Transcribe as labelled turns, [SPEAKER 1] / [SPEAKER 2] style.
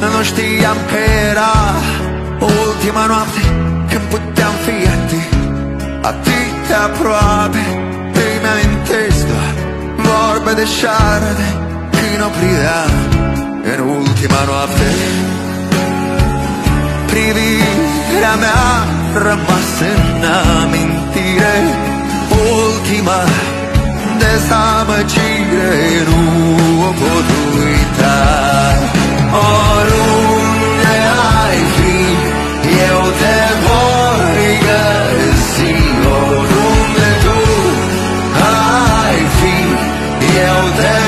[SPEAKER 1] Nu știam că era ultima noapte Când puteam fi atât, atât de aproape Îmi amintesc doar vorbe de șarde Când o priveam în ultima noapte. Privirea mea rămas în amintire Ultima dezamăgire nu o pot uita know that